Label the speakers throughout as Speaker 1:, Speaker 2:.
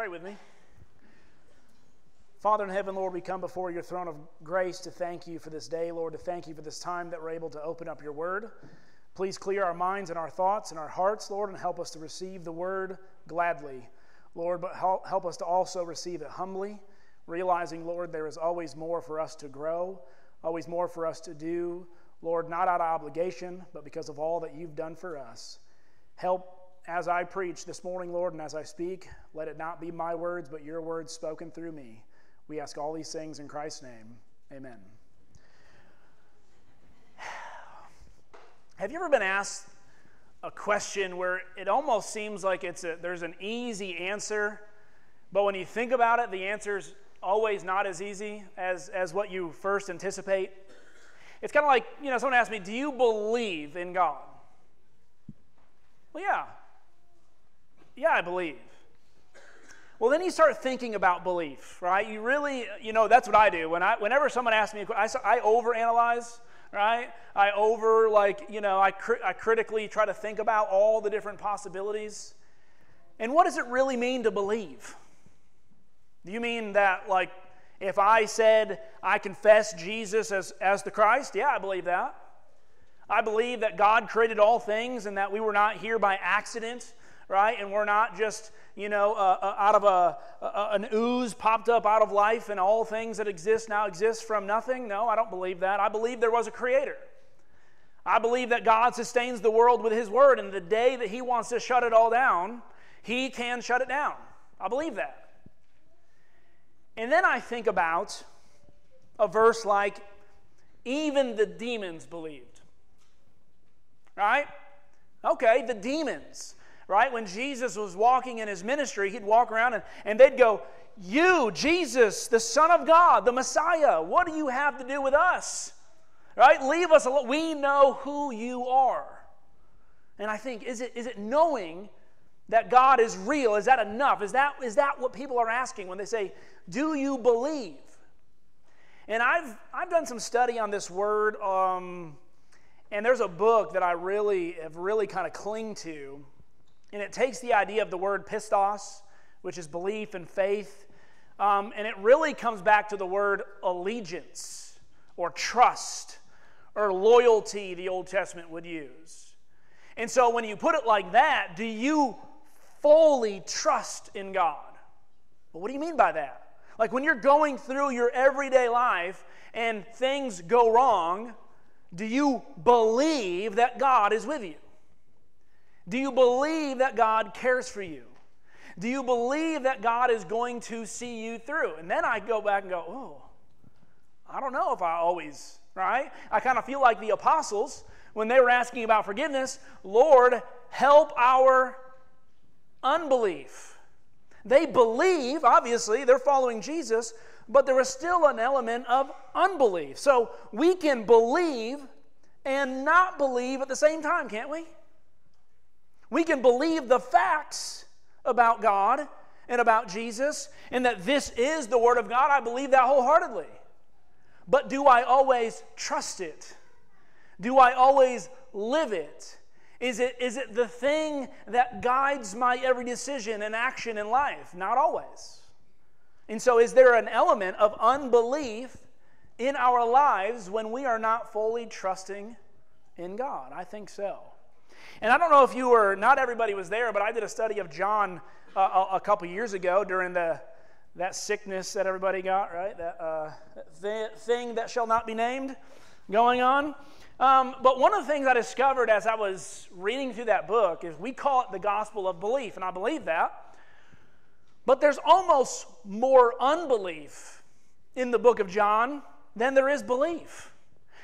Speaker 1: Pray with me. Father in heaven, Lord, we come before your throne of grace to thank you for this day, Lord, to thank you for this time that we're able to open up your word. Please clear our minds and our thoughts and our hearts, Lord, and help us to receive the word gladly. Lord, but help, help us to also receive it humbly, realizing, Lord, there is always more for us to grow, always more for us to do. Lord, not out of obligation, but because of all that you've done for us. Help as I preach this morning, Lord, and as I speak, let it not be my words, but your words spoken through me. We ask all these things in Christ's name. Amen. Have you ever been asked a question where it almost seems like it's a, there's an easy answer, but when you think about it, the answer's always not as easy as, as what you first anticipate? It's kind of like, you know, someone asked me, Do you believe in God? Well, yeah, yeah, I believe. Well, then you start thinking about belief, right? You really, you know, that's what I do. When I, whenever someone asks me, I, I overanalyze, right? I over, like, you know, I, cri- I critically try to think about all the different possibilities. And what does it really mean to believe? Do you mean that, like, if I said I confess Jesus as, as the Christ? Yeah, I believe that. I believe that God created all things and that we were not here by accident right? And we're not just, you know, uh, uh, out of a, a, an ooze popped up out of life and all things that exist now exist from nothing. No, I don't believe that. I believe there was a creator. I believe that God sustains the world with his word, and the day that he wants to shut it all down, he can shut it down. I believe that. And then I think about a verse like, even the demons believed. Right? Okay, the demons right? When Jesus was walking in his ministry, he'd walk around and, and they'd go, You, Jesus, the Son of God, the Messiah, what do you have to do with us? Right? Leave us alone. We know who you are. And I think, is it, is it knowing that God is real? Is that enough? Is that, is that what people are asking when they say, Do you believe? And I've, I've done some study on this word, um, and there's a book that I really have really kind of cling to and it takes the idea of the word pistos, which is belief and faith, um, and it really comes back to the word allegiance or trust or loyalty, the Old Testament would use. And so when you put it like that, do you fully trust in God? Well, what do you mean by that? Like when you're going through your everyday life and things go wrong, do you believe that God is with you? Do you believe that God cares for you? Do you believe that God is going to see you through? And then I go back and go, oh, I don't know if I always, right? I kind of feel like the apostles when they were asking about forgiveness Lord, help our unbelief. They believe, obviously, they're following Jesus, but there is still an element of unbelief. So we can believe and not believe at the same time, can't we? We can believe the facts about God and about Jesus and that this is the Word of God. I believe that wholeheartedly. But do I always trust it? Do I always live it? Is it, is it the thing that guides my every decision and action in life? Not always. And so, is there an element of unbelief in our lives when we are not fully trusting in God? I think so. And I don't know if you were, not everybody was there, but I did a study of John uh, a, a, couple years ago during the that sickness that everybody got, right? That uh, th- thing that shall not be named going on. Um, but one of the things I discovered as I was reading through that book is we call it the gospel of belief, and I believe that. But there's almost more unbelief in the book of John than there is belief.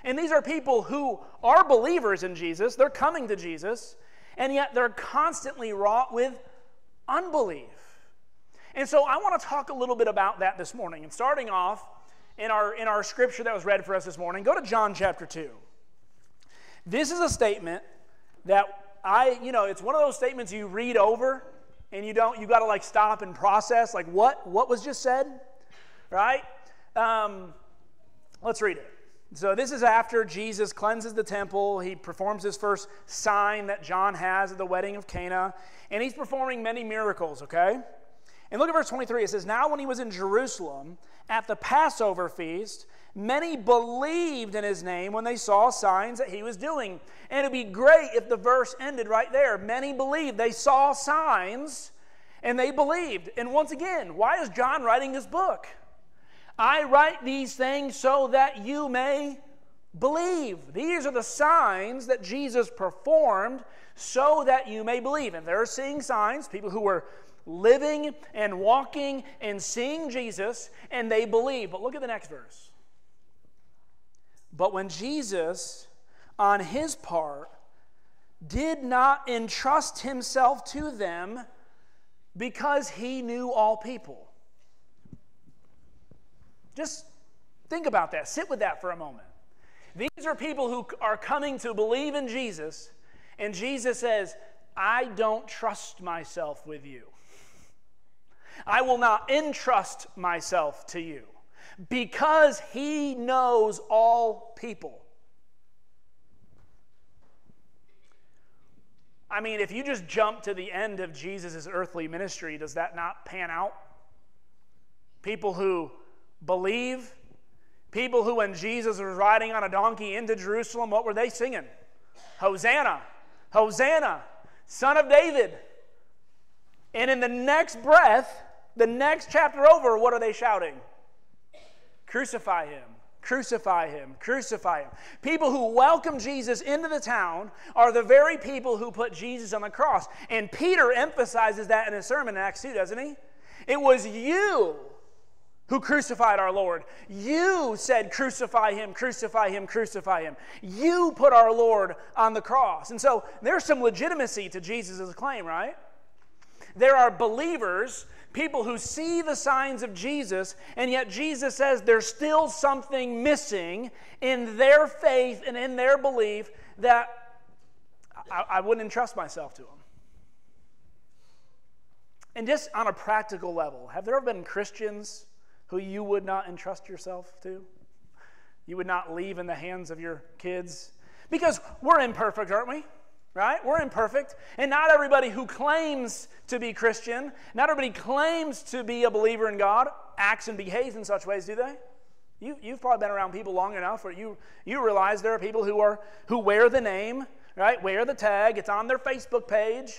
Speaker 1: And these are people who are believers in Jesus, they're coming to Jesus, and yet they're constantly wrought with unbelief. And so I want to talk a little bit about that this morning. And starting off in our, in our scripture that was read for us this morning, go to John chapter 2. This is a statement that I, you know, it's one of those statements you read over and you don't, you got to like stop and process, like what, what was just said, right? Um, let's read it. So, this is after Jesus cleanses the temple. He performs his first sign that John has at the wedding of Cana, and he's performing many miracles, okay? And look at verse 23. It says, Now when he was in Jerusalem at the Passover feast, many believed in his name when they saw signs that he was doing. And it'd be great if the verse ended right there. Many believed. They saw signs and they believed. And once again, why is John writing this book? I write these things so that you may believe. These are the signs that Jesus performed so that you may believe. And they're seeing signs, people who were living and walking and seeing Jesus, and they believe. But look at the next verse. But when Jesus, on his part, did not entrust himself to them because he knew all people. Just think about that. Sit with that for a moment. These are people who are coming to believe in Jesus, and Jesus says, I don't trust myself with you. I will not entrust myself to you because he knows all people. I mean, if you just jump to the end of Jesus' earthly ministry, does that not pan out? People who believe, people who, when Jesus was riding on a donkey into Jerusalem, what were they singing? Hosanna, Hosanna, Son of David. And in the next breath, the next chapter over, what are they shouting? Crucify him. Crucify him, crucify him. People who welcome Jesus into the town are the very people who put Jesus on the cross. And Peter emphasizes that in his sermon in Acts 2, doesn't he? It was you who crucified our Lord. You said, Crucify him, crucify him, crucify him. You put our Lord on the cross. And so there's some legitimacy to Jesus' claim, right? There are believers people who see the signs of Jesus, and yet Jesus says there's still something missing in their faith and in their belief that I, I wouldn't entrust myself to them. And just on a practical level, have there ever been Christians who you would not entrust yourself to? You would not leave in the hands of your kids? Because we're imperfect, aren't we? right? We're imperfect. And not everybody who claims to be Christian, not everybody claims to be a believer in God, acts and behaves in such ways, do they? You, you've probably been around people long enough where you, you realize there are people who, are, who wear the name, right? Wear the tag. It's on their Facebook page,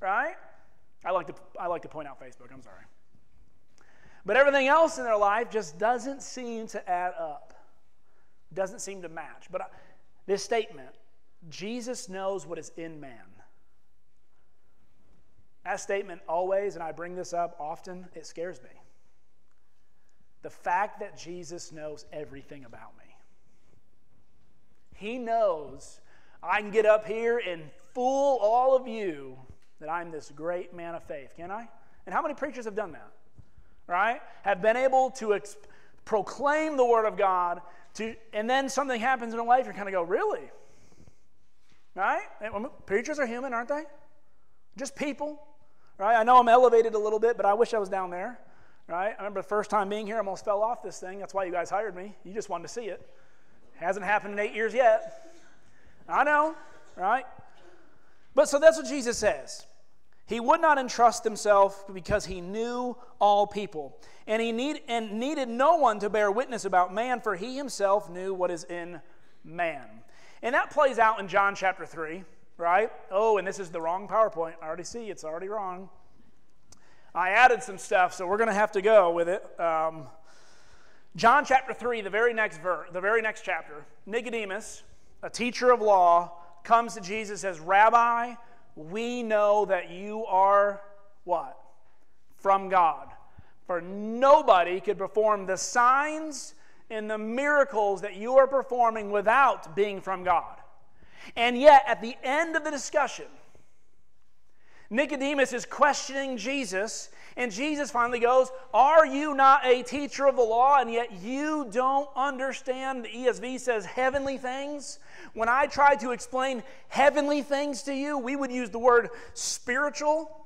Speaker 1: right? I like to, I like to point out Facebook, I'm sorry. But everything else in their life just doesn't seem to add up, doesn't seem to match. But I, this statement, Jesus knows what is in man. That statement always, and I bring this up often, it scares me. The fact that Jesus knows everything about me. He knows I can get up here and fool all of you that I'm this great man of faith, can I? And how many preachers have done that? Right? Have been able to ex- proclaim the word of God to and then something happens in their life, you kind of go, really? Right? Preachers are human, aren't they? Just people. Right? I know I'm elevated a little bit, but I wish I was down there. Right? I remember the first time being here, I almost fell off this thing. That's why you guys hired me. You just wanted to see it. Hasn't happened in eight years yet. I know, right? But so that's what Jesus says. He would not entrust himself because he knew all people. And he need, and needed no one to bear witness about man, for he himself knew what is in man. And that plays out in John chapter 3, right? Oh, and this is the wrong PowerPoint. I already see it's already wrong. I added some stuff, so we're going to have to go with it. Um, John chapter 3, the very next verse, the very next chapter, Nicodemus, a teacher of law, comes to Jesus as Rabbi, we know that you are what? From God. For nobody could perform the signs and the miracles that you are performing without being from God. And yet, at the end of the discussion, Nicodemus is questioning Jesus, and Jesus finally goes, Are you not a teacher of the law, and yet you don't understand? The ESV says heavenly things. When I try to explain heavenly things to you, we would use the word spiritual.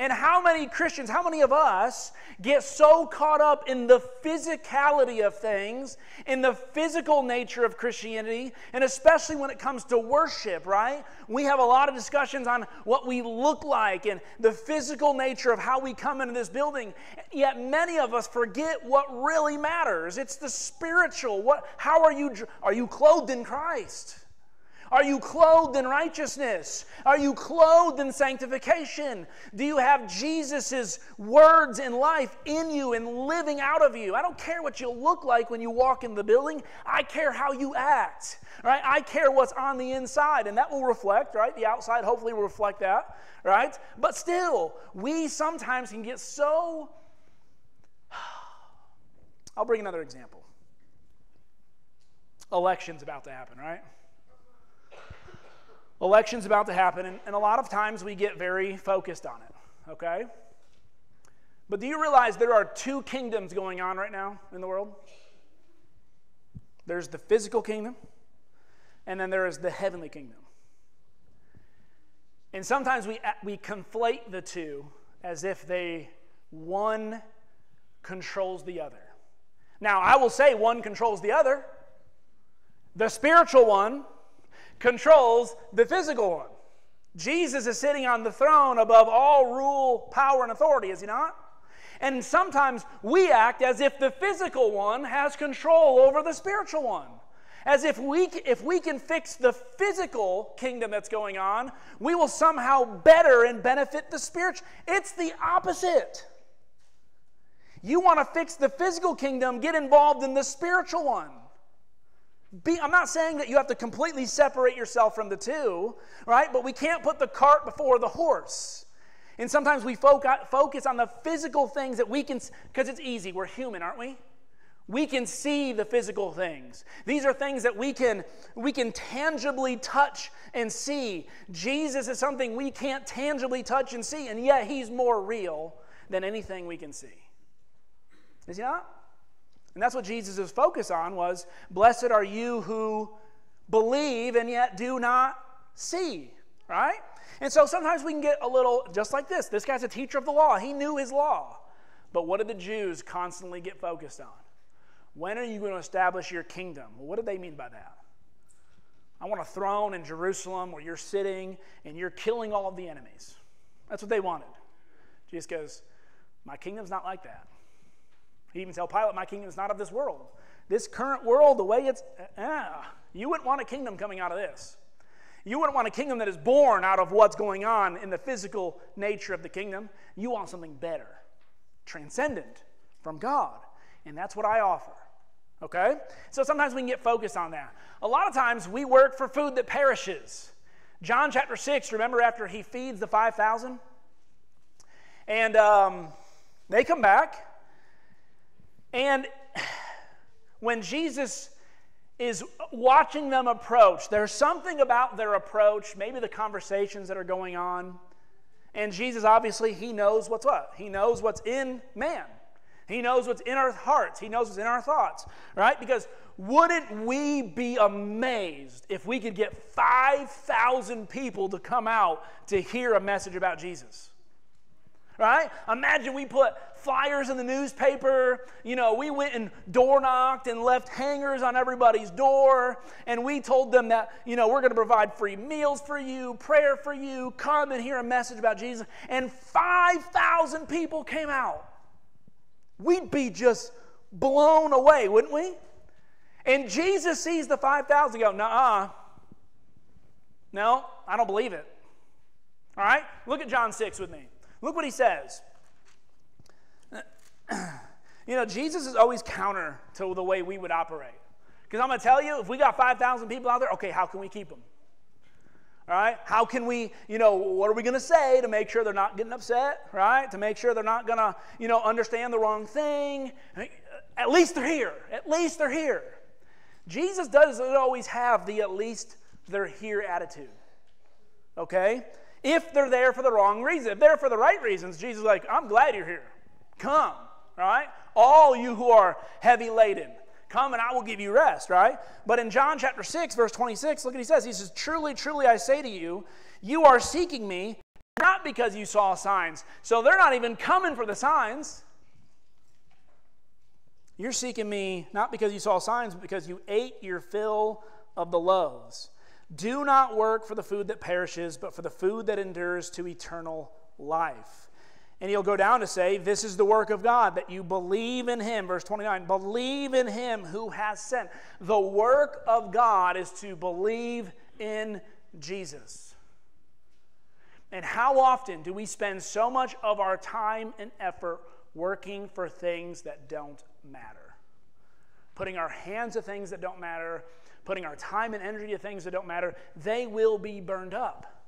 Speaker 1: And how many Christians, how many of us get so caught up in the physicality of things, in the physical nature of Christianity, and especially when it comes to worship, right? We have a lot of discussions on what we look like and the physical nature of how we come into this building. Yet many of us forget what really matters. It's the spiritual. What how are you are you clothed in Christ? Are you clothed in righteousness? Are you clothed in sanctification? Do you have Jesus' words in life in you and living out of you? I don't care what you look like when you walk in the building. I care how you act, right? I care what's on the inside, and that will reflect, right? The outside hopefully will reflect that, right? But still, we sometimes can get so. I'll bring another example. Election's about to happen, right? Election's about to happen, and, and a lot of times we get very focused on it, okay? But do you realize there are two kingdoms going on right now in the world? There's the physical kingdom, and then there is the heavenly kingdom. And sometimes we, we conflate the two as if they, one controls the other. Now, I will say one controls the other. The spiritual one controls the physical one. Jesus is sitting on the throne above all rule, power, and authority, is he not? And sometimes we act as if the physical one has control over the spiritual one. As if we, if we can fix the physical kingdom that's going on, we will somehow better and benefit the spiritual. It's the opposite. You want to fix the physical kingdom, get involved in the spiritual one. Be, I'm not saying that you have to completely separate yourself from the two, right? But we can't put the cart before the horse. And sometimes we focus on the physical things that we can, because it's easy. We're human, aren't we? We can see the physical things. These are things that we can, we can tangibly touch and see. Jesus is something we can't tangibly touch and see, and yet he's more real than anything we can see. Is he not? And that's what Jesus' focus on was blessed are you who believe and yet do not see, right? And so sometimes we can get a little just like this. This guy's a teacher of the law. He knew his law. But what did the Jews constantly get focused on? When are you going to establish your kingdom? Well, what did they mean by that? I want a throne in Jerusalem where you're sitting and you're killing all of the enemies. That's what they wanted. Jesus goes, My kingdom's not like that. He even tell Pilate, My kingdom is not of this world. This current world, the way it's, eh, you wouldn't want a kingdom coming out of this. You wouldn't want a kingdom that is born out of what's going on in the physical nature of the kingdom. You want something better, transcendent from God. And that's what I offer. Okay? So sometimes we can get focused on that. A lot of times we work for food that perishes. John chapter 6, remember after he feeds the 5,000? And um, they come back and when Jesus is watching them approach, there's something about their approach, maybe the conversations that are going on. And Jesus, obviously, he knows what's what. He knows what's in man. He knows what's in our hearts. He knows what's in our thoughts, right? Because wouldn't we be amazed if we could get 5,000 people to come out to hear a message about Jesus? Right? Imagine we put flyers in the newspaper. You know, we went and door knocked and left hangers on everybody's door, and we told them that, you know, we're going to provide free meals for you, prayer for you, come and hear a message about Jesus. And 5,000 people came out. We'd be just blown away, wouldn't we? And Jesus sees the 5,000 go, nah, no, I don't believe it. All right? Look at John 6 with me. Look what he says. you know, Jesus is always counter to the way we would operate. Because I'm going to tell you, if we got 5,000 people out there, okay, how can we keep them? All right? How can we, you know, what are we going to say to make sure they're not getting upset, right? To make sure they're not going to, you know, understand the wrong thing. At least they're here. At least they're here. Jesus doesn't always have the at least they're here attitude. Okay? If they're there for the wrong reason. If they're for the right reasons, Jesus is like, I'm glad you're here. Come, right? All you who are heavy laden, come and I will give you rest, right? But in John chapter 6, verse 26, look what he says. He says, Truly, truly, I say to you, you are seeking me not because you saw signs. So they're not even coming for the signs. You're seeking me not because you saw signs, but because you ate your fill of the loaves. Do not work for the food that perishes, but for the food that endures to eternal life. And he'll go down to say, This is the work of God, that you believe in him. Verse 29 Believe in him who has sent. The work of God is to believe in Jesus. And how often do we spend so much of our time and effort working for things that don't matter? Putting our hands to things that don't matter, putting our time and energy to things that don't matter, they will be burned up.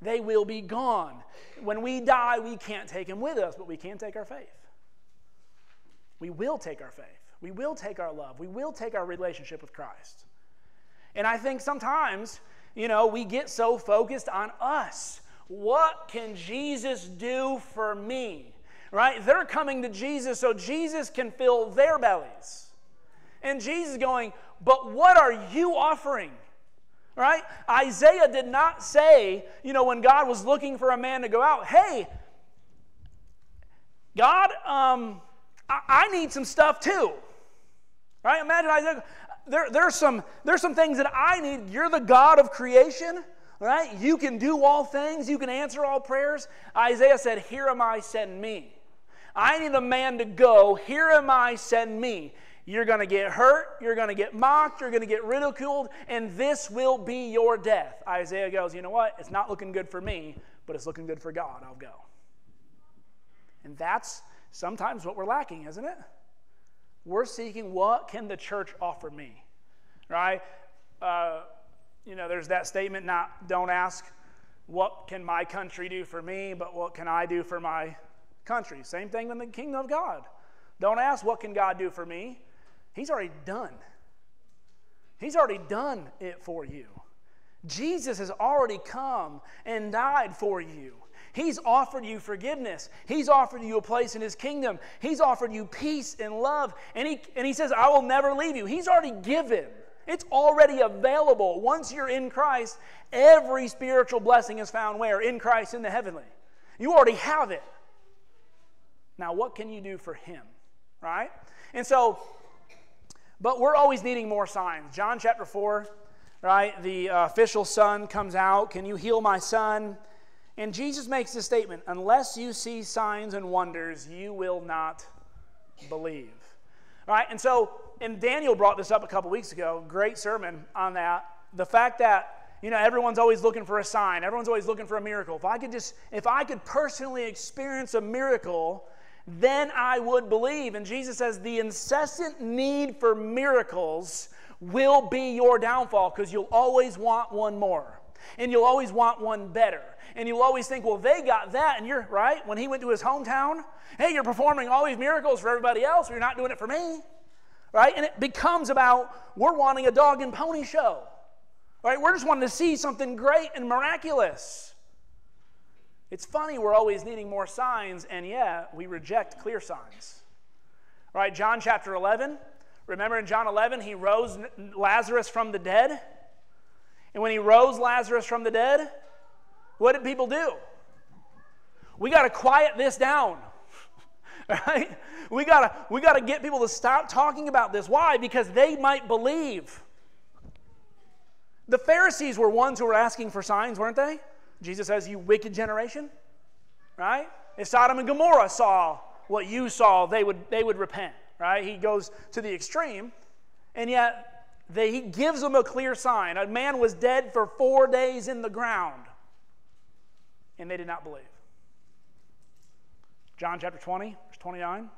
Speaker 1: They will be gone. When we die, we can't take them with us, but we can take our faith. We will take our faith. We will take our love. We will take our relationship with Christ. And I think sometimes, you know, we get so focused on us. What can Jesus do for me? Right? They're coming to Jesus so Jesus can fill their bellies. And Jesus going, but what are you offering? Right? Isaiah did not say, you know, when God was looking for a man to go out, hey, God, um, I, I need some stuff too. Right? Imagine Isaiah, there, there's, some, there's some things that I need. You're the God of creation, right? You can do all things, you can answer all prayers. Isaiah said, Here am I, send me. I need a man to go. Here am I, send me. You're going to get hurt, you're going to get mocked, you're going to get ridiculed, and this will be your death. Isaiah goes, You know what? It's not looking good for me, but it's looking good for God. I'll go. And that's sometimes what we're lacking, isn't it? We're seeking what can the church offer me, right? Uh, you know, there's that statement: not don't ask what can my country do for me, but what can I do for my country. Same thing in the kingdom of God. Don't ask what can God do for me. He's already done. He's already done it for you. Jesus has already come and died for you. He's offered you forgiveness. He's offered you a place in His kingdom. He's offered you peace and love. And He, and he says, I will never leave you. He's already given. It's already available. Once you're in Christ, every spiritual blessing is found where? In Christ, in the heavenly. You already have it. Now, what can you do for Him? Right? And so, but we're always needing more signs. John chapter 4, right? The uh, official son comes out. Can you heal my son? And Jesus makes this statement unless you see signs and wonders, you will not believe. Right? And so, and Daniel brought this up a couple weeks ago. Great sermon on that. The fact that, you know, everyone's always looking for a sign, everyone's always looking for a miracle. If I could just, if I could personally experience a miracle, then I would believe. And Jesus says the incessant need for miracles will be your downfall because you'll always want one more. And you'll always want one better. And you'll always think, well, they got that. And you're right. When he went to his hometown, hey, you're performing all these miracles for everybody else, but you're not doing it for me. Right? And it becomes about we're wanting a dog and pony show. Right? We're just wanting to see something great and miraculous. It's funny we're always needing more signs, and yet we reject clear signs. Right? John chapter 11. Remember in John 11, he rose Lazarus from the dead? And when he rose Lazarus from the dead, what did people do? We got to quiet this down. Right? We got to we got to get people to stop talking about this. Why? Because they might believe. The Pharisees were ones who were asking for signs, weren't they? Jesus says, You wicked generation, right? If Sodom and Gomorrah saw what you saw, they would, they would repent, right? He goes to the extreme, and yet they, he gives them a clear sign. A man was dead for four days in the ground, and they did not believe. John chapter 20, verse 29,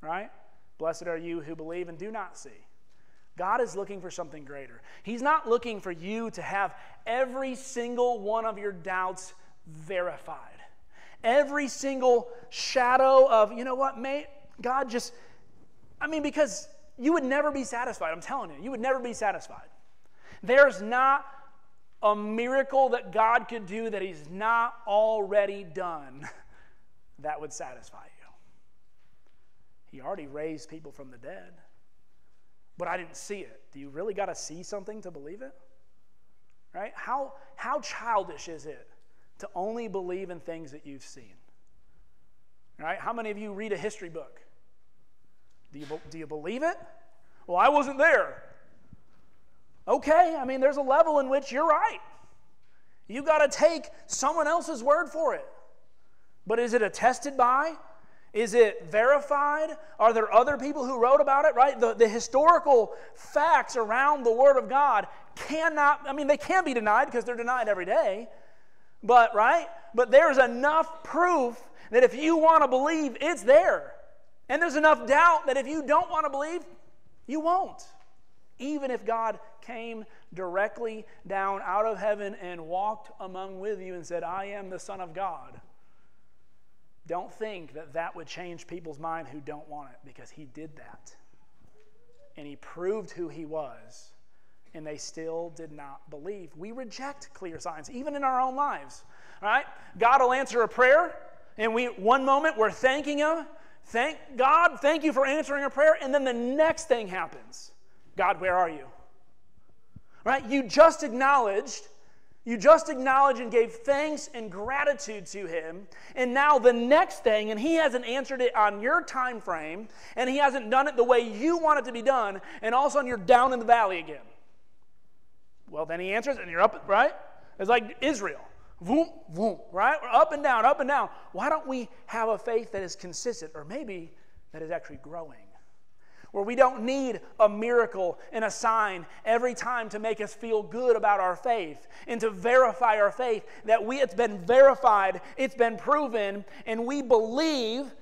Speaker 1: right? Blessed are you who believe and do not see. God is looking for something greater. He's not looking for you to have every single one of your doubts verified. Every single shadow of, you know what, may God just, I mean, because you would never be satisfied. I'm telling you, you would never be satisfied. There's not a miracle that God could do that He's not already done that would satisfy you. He already raised people from the dead but I didn't see it. Do you really got to see something to believe it? Right? How, how childish is it to only believe in things that you've seen. Right? How many of you read a history book? Do you, do you believe it? Well, I wasn't there. Okay, I mean, there's a level in which you're right. You got to take someone else's word for it. But is it attested by? Is it verified? Are there other people who wrote about it, right? The, the historical facts around the Word of God cannot, I mean, they can be denied because they're denied every day. But, right? But there's enough proof that if you want to believe, it's there. And there's enough doubt that if you don't want to believe, you won't. Even if God came directly down out of heaven and walked among with you and said, I am the Son of God. Don't think that that would change people's mind who don't want it because he did that. And he proved who he was, and they still did not believe. We reject clear signs, even in our own lives. Right? God will answer a prayer, and we one moment we're thanking him. Thank God, thank you for answering a prayer, and then the next thing happens. God, where are you? Right? You just acknowledged, you just acknowledged and gave thanks and gratitude to him. And now the next thing, and he hasn't answered it on your time frame, and he hasn't done it the way you want it to be done, and all of a sudden you're down in the valley again. Well, then he answers, and you're up, right? It's like Israel. Voom, voom, right? We're up and down, up and down. Why don't we have a faith that is consistent, or maybe that is actually growing? Where we don't need a miracle and a sign every time to make us feel good about our faith and to verify our faith that we it's been verified, it's been proven, and we believe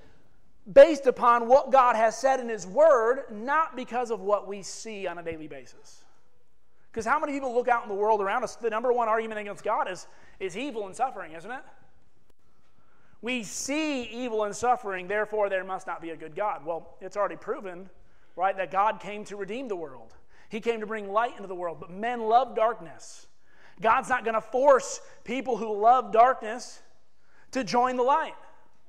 Speaker 1: based upon what God has said in His Word, not because of what we see on a daily basis. Because how many people look out in the world around us? The number one argument against God is, is evil and suffering, isn't it? We see evil and suffering, therefore there must not be a good God. Well, it's already proven right? That God came to redeem the world. He came to bring light into the world, but men love darkness. God's not going to force people who love darkness to join the light.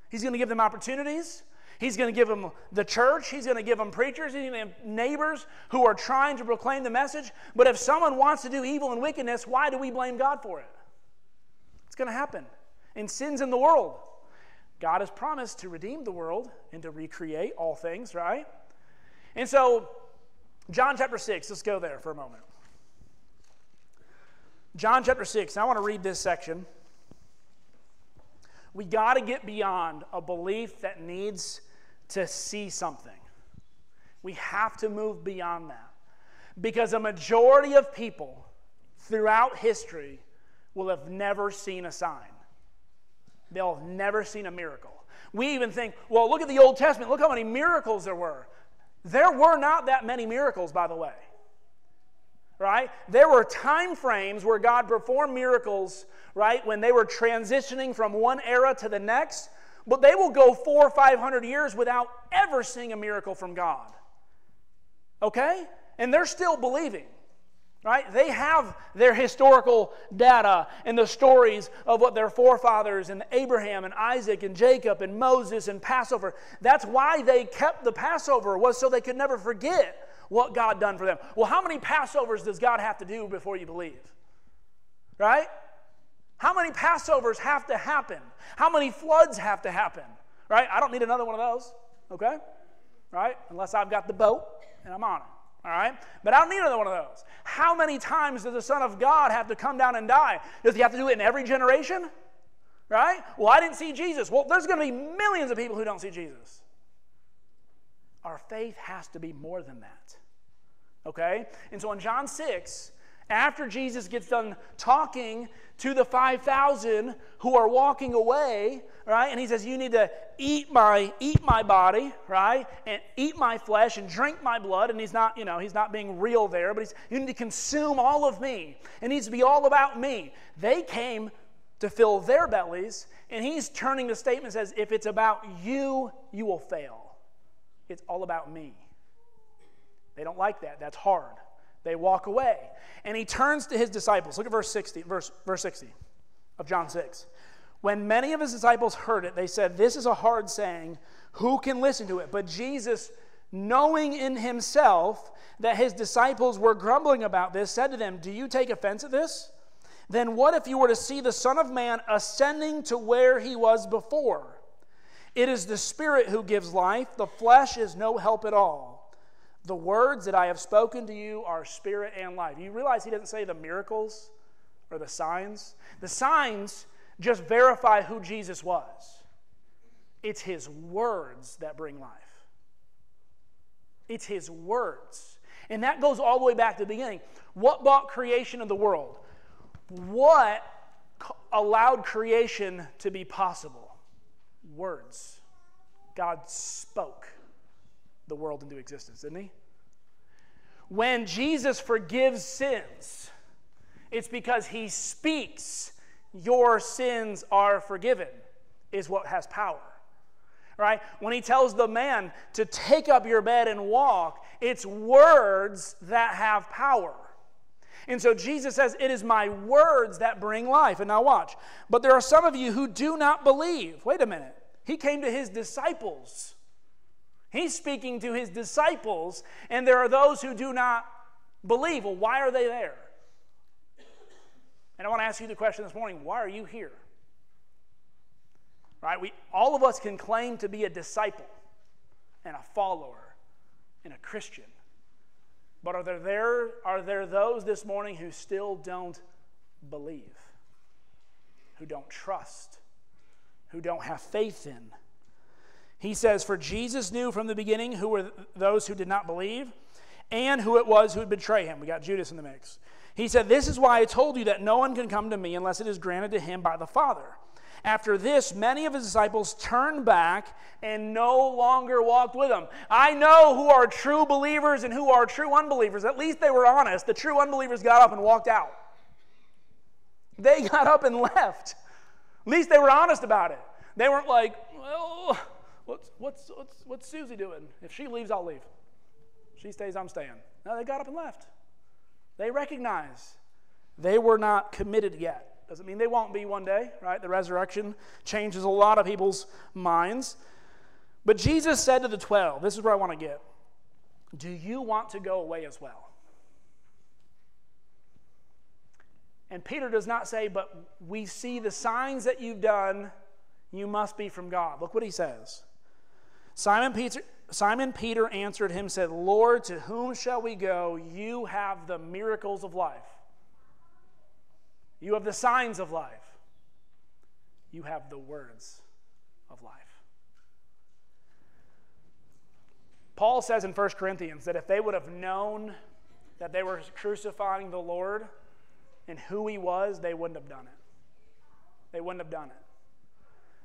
Speaker 1: He's going to give them opportunities. He's going to give them the church. He's going to give them preachers. He's going to give them neighbors who are trying to proclaim the message. But if someone wants to do evil and wickedness, why do we blame God for it? It's going to happen. And sin's in the world. God has promised to redeem the world and to recreate all things, right? And so, John chapter 6, let's go there for a moment. John chapter 6, I want to read this section. We got to get beyond a belief that needs to see something. We have to move beyond that. Because a majority of people throughout history will have never seen a sign, they'll have never seen a miracle. We even think, well, look at the Old Testament. Look how many miracles there were. There were not that many miracles, by the way. Right? There were time frames where God performed miracles, right, when they were transitioning from one era to the next, but they will go four or five hundred years without ever seeing a miracle from God. Okay? And they're still believing right? They have their historical data and the stories of what their forefathers and Abraham and Isaac and Jacob and Moses and Passover. That's why they kept the Passover was so they could never forget what God done for them. Well, how many Passovers does God have to do before you believe? Right? How many Passovers have to happen? How many floods have to happen? Right? I don't need another one of those. Okay? Right? Unless I've got the boat and I'm on it. All right? But I don't need another one of those. How many times does the Son of God have to come down and die? Does he have to do it in every generation? Right? Well, I didn't see Jesus. Well, there's going to be millions of people who don't see Jesus. Our faith has to be more than that. Okay? And so in John 6, after Jesus gets done talking to the 5,000 who are walking away, right? And he says, You need to eat my, eat my body, right? And eat my flesh and drink my blood. And he's not, you know, he's not being real there, but he's, you need to consume all of me. It needs to be all about me. They came to fill their bellies, and he's turning the statement says, If it's about you, you will fail. It's all about me. They don't like that. That's hard. They walk away. And he turns to his disciples. Look at verse 60, verse, verse 60 of John 6. When many of his disciples heard it, they said, This is a hard saying. Who can listen to it? But Jesus, knowing in himself that his disciples were grumbling about this, said to them, Do you take offense at this? then what if you were to see the Son of Man ascending to where he was before? It is the Spirit who gives life, the flesh is no help at all. The words that I have spoken to you are spirit and life. You realize he doesn't say the miracles or the signs? The signs just verify who Jesus was. It's his words that bring life. It's his words. And that goes all the way back to the beginning. What brought creation of the world? What allowed creation to be possible? Words. God spoke the world into existence, didn't he? When Jesus forgives sins, it's because he speaks, Your sins are forgiven, is what has power. Right? When he tells the man to take up your bed and walk, it's words that have power. And so Jesus says, It is my words that bring life. And now watch. But there are some of you who do not believe. Wait a minute. He came to his disciples. He's speaking to his disciples, and there are those who do not believe. Well, why are they there? And I want to ask you the question this morning why are you here? Right? We, all of us can claim to be a disciple and a follower and a Christian. But are there, there, are there those this morning who still don't believe, who don't trust, who don't have faith in? He says, For Jesus knew from the beginning who were those who did not believe and who it was who would betray him. We got Judas in the mix. He said, This is why I told you that no one can come to me unless it is granted to him by the Father. After this, many of his disciples turned back and no longer walked with him. I know who are true believers and who are true unbelievers. At least they were honest. The true unbelievers got up and walked out. They got up and left. At least they were honest about it. They weren't like, well, what's, what's, what's, what's Susie doing? If she leaves, I'll leave. She stays, I'm staying. No, they got up and left. They recognize they were not committed yet. Doesn't mean they won't be one day, right? The resurrection changes a lot of people's minds. But Jesus said to the 12, this is where I want to get. Do you want to go away as well? And Peter does not say, but we see the signs that you've done, you must be from God. Look what he says. Simon Peter, Simon Peter answered him, said, Lord, to whom shall we go? You have the miracles of life. You have the signs of life. You have the words of life. Paul says in 1 Corinthians that if they would have known that they were crucifying the Lord and who he was, they wouldn't have done it. They wouldn't have done it.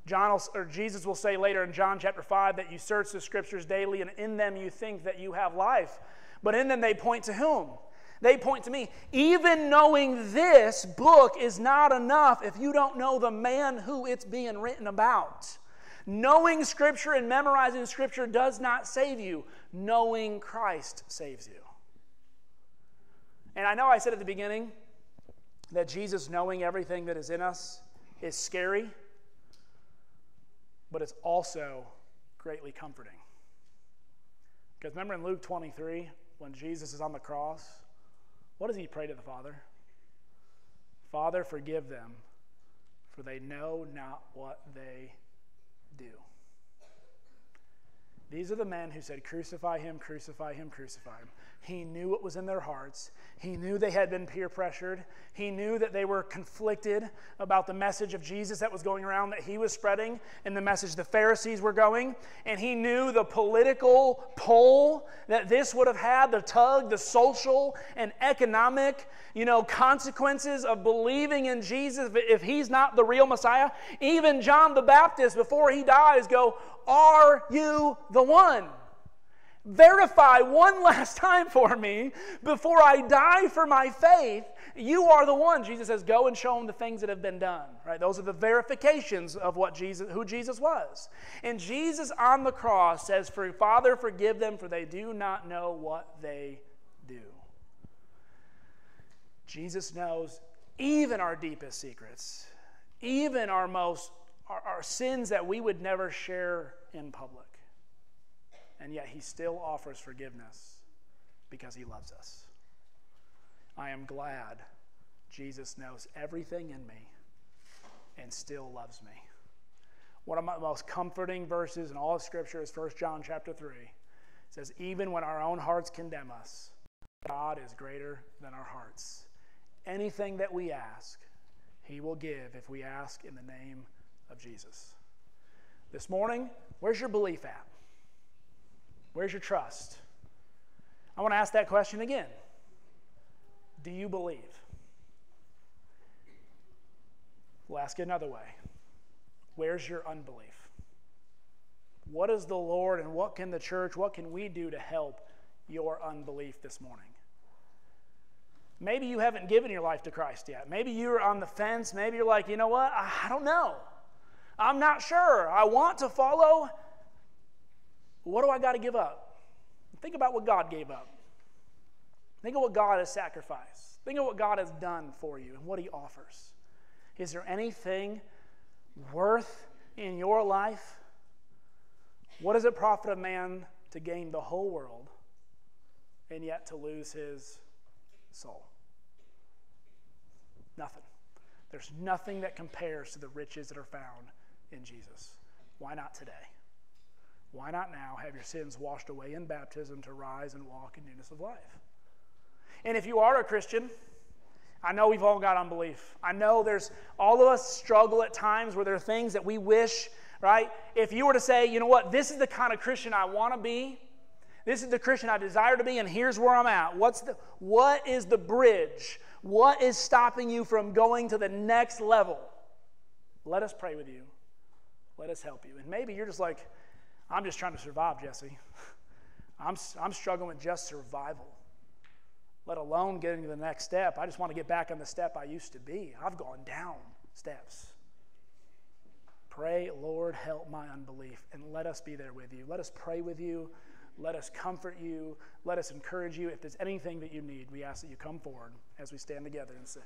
Speaker 1: John will, or Jesus will say later in John chapter 5 that you search the scriptures daily and in them you think that you have life. But in them they point to whom? They point to me. Even knowing this book is not enough if you don't know the man who it's being written about. Knowing Scripture and memorizing Scripture does not save you. Knowing Christ saves you. And I know I said at the beginning that Jesus knowing everything that is in us is scary, but it's also greatly comforting. Because remember in Luke 23, when Jesus is on the cross, what does he pray to the Father? Father, forgive them, for they know not what they do. These are the men who said, Crucify him, crucify him, crucify him. He knew what was in their hearts. He knew they had been peer pressured. He knew that they were conflicted about the message of Jesus that was going around that he was spreading and the message the Pharisees were going. And he knew the political pull that this would have had, the tug, the social and economic, you know, consequences of believing in Jesus if he's not the real Messiah. Even John the Baptist, before he dies, go, Are you the one? Verify one last time for me before I die for my faith. You are the one. Jesus says, Go and show them the things that have been done. Right? Those are the verifications of what Jesus, who Jesus was. And Jesus on the cross says, For Father, forgive them, for they do not know what they do. Jesus knows even our deepest secrets, even our most our, our sins that we would never share in public and yet he still offers forgiveness because he loves us. I am glad Jesus knows everything in me and still loves me. One of my most comforting verses in all of Scripture is 1 John chapter 3. It says, Even when our own hearts condemn us, God is greater than our hearts. Anything that we ask, He will give if we ask in the name of Jesus. This morning, where's your belief at? Where's your trust? I want to ask that question again. Do you believe? We'll ask it another way. Where's your unbelief? What is the Lord and what can the church, what can we do to help your unbelief this morning? Maybe you haven't given your life to Christ yet. Maybe you're on the fence. Maybe you're like, you know what? I don't know. I'm not sure. I want to follow. What do I got to give up? Think about what God gave up. Think of what God has sacrificed. Think of what God has done for you and what He offers. Is there anything worth in your life? What does it profit a man to gain the whole world and yet to lose his soul? Nothing. There's nothing that compares to the riches that are found in Jesus. Why not today? Why not now have your sins washed away in baptism to rise and walk in newness of life? And if you are a Christian, I know we've all got unbelief. I know there's all of us struggle at times where there are things that we wish, right? If you were to say, you know what, this is the kind of Christian I want to be, this is the Christian I desire to be, and here's where I'm at. What's the what is the bridge? What is stopping you from going to the next level? Let us pray with you. Let us help you. And maybe you're just like, I'm just trying to survive, Jesse. I'm, I'm struggling with just survival let alone getting to the next step. I just want to get back on the step I used to be. I've gone down steps. Pray, Lord, help my unbelief, and let us be there with you. Let us pray with you. Let us comfort you. Let us encourage you. If there's anything that you need, we ask that you come forward as we stand together and sing.